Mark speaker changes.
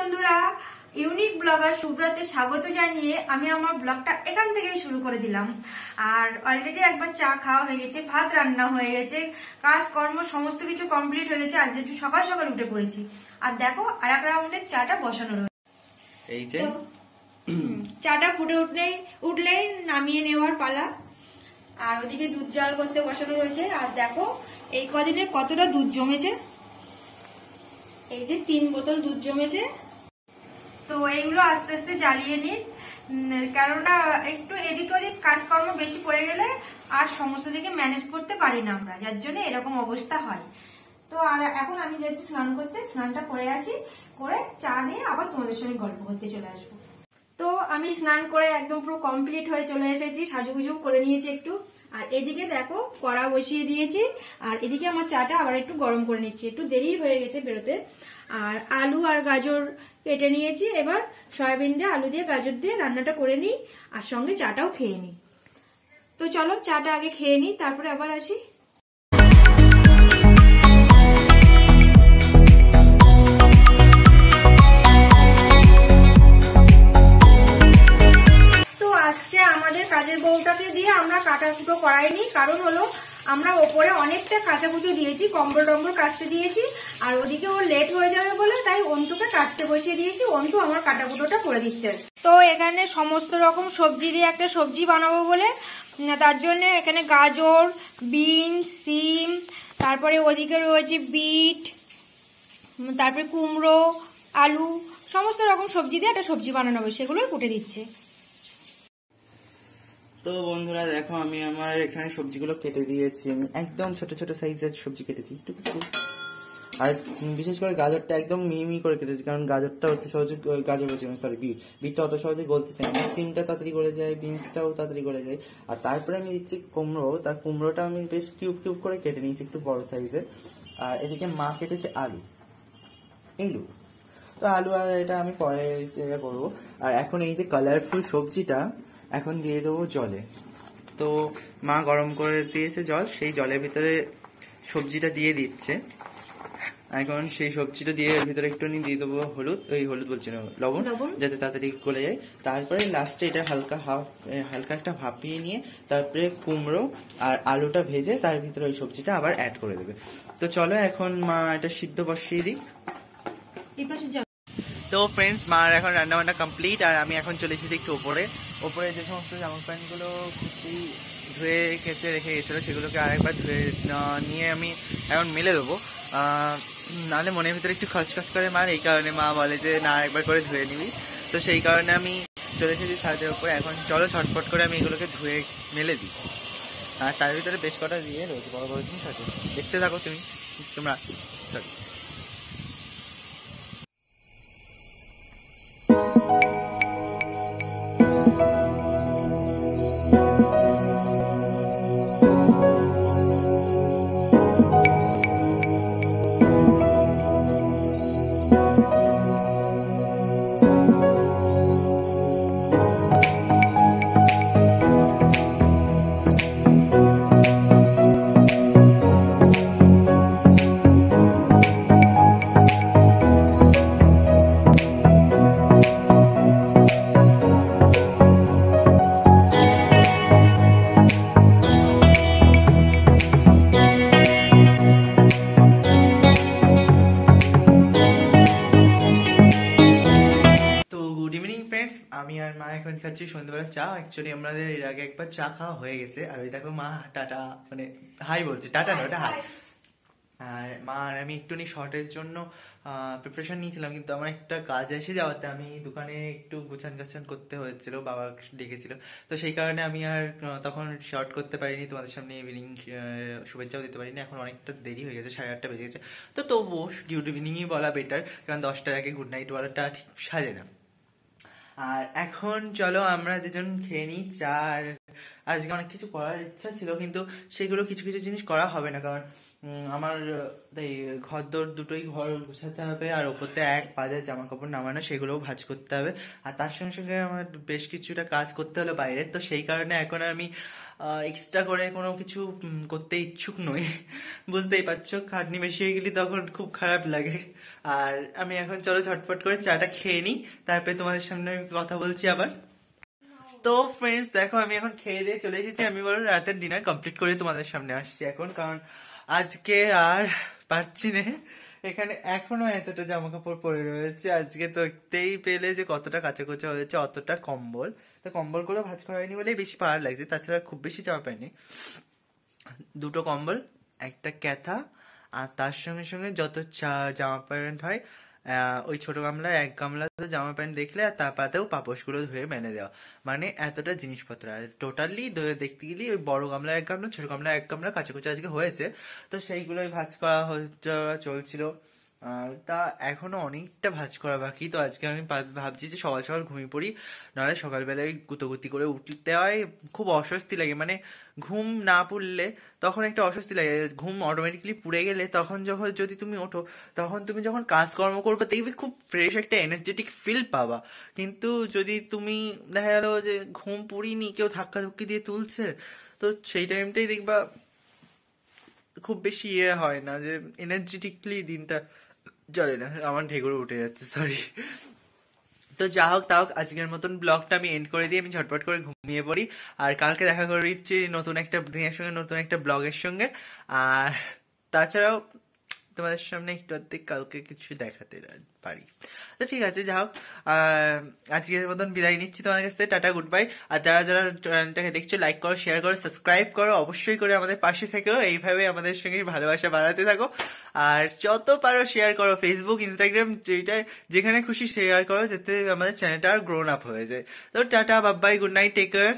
Speaker 1: বন্ধুরা unique blogger সুব্রতে স্বাগত জানিয়ে আমি আমার ব্লগটা এখান থেকেই শুরু করে দিলাম। আর অলরেডি একবার চা খাওয়া হয়ে গেছে ভাত রান্না হয়ে গেছে কাজকর্ম সমস্ত কিছু কমপ্লিট হয়ে গেছে আজ একটু সকাল সকাল উঠে পড়েছি। আর দেখো আর এক রাউন্ডের চাটা বসানো রয়েছে।
Speaker 2: এই যে?
Speaker 1: চাটা ফুটে উঠলেই উঠলেই নামিয়ে নেওয়ার পালা। আর ওদিকে দুধ জাল করতে বসানো রয়েছে। আর দেখো এই কদিনের কতটা দুধ জমেছে? এই যে তিন বোতল দুধ জমেছে। তো এইগুলো আস্তে আস্তে জ্বালিয়ে নিন কেননা একটু এদিক ওদিক কাজকর্ম বেশি পড়ে গেলে আর সমস্ত দিকে ম্যানেজ করতে পারি না আমরা, যার জন্য এরকম অবস্থা হয়। তো আর এখন আমি যাচ্ছি স্নান করতে, স্নানটা করে আসি, করে চা নিয়ে আবার তোমাদের সঙ্গে গল্প করতে চলে আসব। তো আমি স্নান করে একদম পুরো কমপ্লিট হয়ে চলে এসেছি, সাজুগুজু করে নিয়েছি একটু। আর এদিকে দেখো, কড়া বসিয়ে দিয়েছি। আর এদিকে আমার চাটা আবার একটু গরম করে নিচ্ছি। একটু দেরি হয়ে গেছে বেরোতে। আর আলু আর গাজর কেটে নিয়েছি। এবার সয়াবিন দিয়ে আলু দিয়ে গাজর দিয়ে রান্নাটা করে নিই। আর সঙ্গে চাটাও খেয়ে নিই। তো চলো, চাটা আগে খেয়ে নিই, তারপরে আবার আসি। আমাদের কাজের বউটাকে দিয়ে আমরা কাটা কুটো করাইনি, কারণ হলো আমরা ওপরে অনেকটা কাঁচা কুচো দিয়েছি, কম্বল টম্বল কাটতে দিয়েছি, আর ওদিকে ও লেট হয়ে যাবে বলে তাই অন্তুকে কাটতে বসিয়ে দিয়েছি, অন্তু আমার কাটা কুটোটা করে দিচ্ছে। তো এখানে সমস্ত রকম সবজি দিয়ে একটা সবজি বানাবো বলে তার জন্য এখানে গাজর, বিনস, সিম, তারপরে ওদিকে রয়েছে বিট তারপরে কুমড়ো, আলু, সমস্ত রকম সবজি দিয়ে একটা সবজি বানানো হবে, সেগুলোই কুটে দিচ্ছে।
Speaker 2: তো বন্ধুরা, দেখো, আমি আমার এখানে সবজিগুলো কেটে দিয়েছি। আমি একদম ছোট ছোট সাইজের সবজি কেটেছি। টুকটুকু আর বিশেষ করে গাজরটা একদম মিহি করে কেটেছি, কারণ গাজরটা অত সহজে গাজর বলছি সরি বিট। বিটটা অত সহজে গলতে চায় না সিমটা তাড়াতাড়ি গলে যায়, বিনসটাও তাড়াতাড়ি গলে যায়। আর তারপরে আমি দিচ্ছি কুমড়ো। তার কুমড়োটা আমি বেশ কিউব কিউব করে কেটে নিয়েছি একটু বড় সাইজের। আর এদিকে মা কেটেছে আলু। এলু তো আলু আর এটা আমি পরে ইয়ে করব। আর এখন এই যে কালারফুল সবজিটা এখন দিয়ে দেবো জলে। তো মা গরম করে দিয়েছে জল সেই জলের ভিতরে সবজিটা দিয়ে দিচ্ছে। এখন সেই সবজিটা দিয়ে এর ভিতরে একটু দিয়ে দেবো হলুদ ওই হলুদ বলছি না লবণ
Speaker 1: লবণ।
Speaker 2: যাতে তাড়াতাড়ি গলে যায়। তারপরে লাস্টে এটা হালকা হাফ হালকা একটা ভাপিয়ে নিয়ে তারপরে কুমড়ো আর আলুটা ভেজে তার ভিতরে ওই সবজিটা আবার অ্যাড করে দেবে। তো চলো এখন মা এটা সিদ্ধ বসিয়ে দিই তো ফ্রেন্ডস মার এখন রান্না বান্না কমপ্লিট আর আমি এখন চলে এসেছি একটু ওপরে। ওপরে যে সমস্ত জামা প্যান্টগুলো খুশি ধুয়ে কেচে রেখে গেছিল, সেগুলোকে আরেকবার ধুয়ে নিয়ে আমি এখন মেলে দেবো। নাহলে মনের ভিতরে একটু খচখচ করে মার, এই কারণে মা বলে যে, না একবার করে ধুয়ে নিবি। তো সেই কারণে আমি চলে এসেছি ছাদের ওপরে এখন চলো ছটফট করে আমি এগুলোকে ধুয়ে মেলে দিই। আর তার ভিতরে বেশ কটা দিয়ে রয়েছে, বড় বড় জিনিস আছে। দেখতে থাকো তুমি, তোমরা। Sorry। আমি আর মা এখন খাচ্ছি সন্ধ্যাবেলা চা। অ্যাকচুয়ালি আমাদের এর আগে একবার চা খাওয়া হয়ে গেছে। আর ওই দেখো মা টাটা মানে হাই বলছে। টাটা না ওটা হাই আর মা আর আমি একটুখানি শর্টের জন্য প্রিপারেশন নিয়েছিলাম। কিন্তু আমার একটা কাজ এসে যাওয়াতে আমি দোকানে একটু গোছান গাছান করতে হয়েছিল বাবা ডেকেছিল। তো সেই কারণে আমি আর তখন শর্ট করতে পারিনি তোমাদের সামনে ইভিনিং শুভেচ্ছাও দিতে পারিনি। এখন অনেকটা দেরি হয়ে গেছে সাড়ে আটটা বেজে গেছে। তো তবুও গুড ইভিনিংই বলা বেটার কারণ দশটার আগে গুড নাইট বলাটা ঠিক সাজে না। আর এখন চলো আমরা দুজন খেয়ে নিই, চা আর আজকে অনেক কিছু করার ইচ্ছা ছিল, কিন্তু সেগুলো কিছু কিছু জিনিস করা হবে না, কারণ আমার, তাই ঘর দর দুটোই ঘর গোছাতে হবে, আর ওপরতে এক বাজার জামা কাপড় নামানো, সেগুলোও ভাজ করতে হবে। আর তার সঙ্গে সঙ্গে আমার বেশ কিছুটা কাজ করতে হলো বাইরের তো সেই কারণে এখন আমি এক্সট্রা করে কোনো কিছু করতে ইচ্ছুক নই। বুঝতেই পারছ, খাটনি বেশি হয়ে গেলে তখন খুব খারাপ লাগে। আর আমি এখন চলো ঝটপট করে চাটা খেয়ে নিই, তারপরে তোমাদের সামনে আমি কথা বলছি আবার। তো ফ্রেন্ডস দেখো, আমি এখন খেয়ে দিয়ে চলে এসেছি। আমি বলো রাতের ডিনার কমপ্লিট করে তোমাদের সামনে আসছি এখন, কারণ আজকে আর পারছি না। এখানে এখনও এতটা জামা কাপড় পরে রয়েছে। আজকে তো দেখতেই পেলে যে কতটা কাঁচা কোচা হয়েছে, অতটা কম্বল। তো কম্বলগুলো ভাঁজ করা হয়নি বলেই বেশি পাওয়ার লাগছে, তাছাড়া খুব বেশি জামা পাইনি। দুটো কম্বল, একটা ক্যাথা, আর তার সঙ্গে সঙ্গে যত চা- জামা প্যান্ট হয় ওই ছোট গামলার এক গামলাতে জামা প্যান্ট দেখলে আর তার পাতেও পাপোশগুলো ধুয়ে মেনে দেওয়া। মানে এতটা জিনিসপত্র, আর টোটালি দেখতে গেলে ওই বড় গামলা এক গামলা, ছোট গামলা এক গামলা কাছাকাছি আজকে হয়েছে। তো সেইগুলোই ভাজ করা চলছিল। তা এখনও অনেকটা ভাজ করা বাকি, তো আজকে আমি ভাবছি যে সকাল সকাল ঘুমিয়ে পড়ি, নাহলে সকালবেলায় গুতোগুতি করে উঠতে হয়, খুব অস্বস্তি লাগে মানে ঘুম না পড়লে তখন একটা অস্বস্তি লাগে, ঘুম অটোমেটিকলি পুড়ে গেলে তখন যখন যদি তুমি ওঠো, তখন তুমি যখন কাজকর্ম করবে দেখবে খুব ফ্রেশ একটা এনার্জেটিক ফিল পাবা। কিন্তু যদি তুমি দেখা গেলো যে ঘুম পুড়িনি, কেউ ধাক্কা ধুক্কি দিয়ে তুলছে, তো সেই টাইমটাই দেখবা খুব বেশি ইয়ে হয় না, যে এনার্জেটিকলি দিনটা চলে না, আমার ঢেকুর উঠে যাচ্ছে সরি তো যা হোক তা হোক, আজকের মতন ব্লগটা আমি এন্ড করে দিয়ে আমি ঝটপট করে ঘুমিয়ে পড়ি। আর কালকে দেখা করে দিচ্ছি নতুন একটা দিনের সঙ্গে, নতুন একটা ব্লগের সঙ্গে। আর তাছাড়াও তোমাদের সামনে একটু অর্ধেক কালকে কিছু দেখাতে পারি। তো ঠিক আছে যা হোক আজকের মতন বিদায় নিচ্ছি তোমাদের কাছ থেকে, টাটা গুড বাই আর যারা যারা চ্যানেলটাকে দেখছ লাইক করো শেয়ার করো সাবস্ক্রাইব করো, অবশ্যই করে আমাদের পাশে থেকেও এইভাবে আমাদের সঙ্গে ভালোবাসা বাড়াতে থাকো। আর যত পারো শেয়ার করো ফেসবুক ইনস্টাগ্রাম টুইটার যেখানে খুশি শেয়ার করো, যাতে আমাদের চ্যানেলটা আর গ্রোন আপ হয়ে যায়। তো টাটা বাবাই গুড নাইট টেক কেয়ার